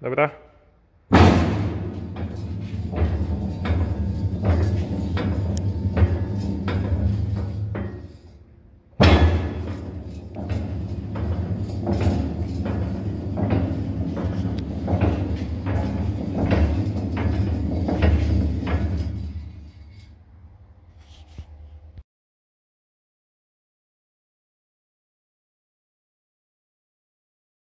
Dobra?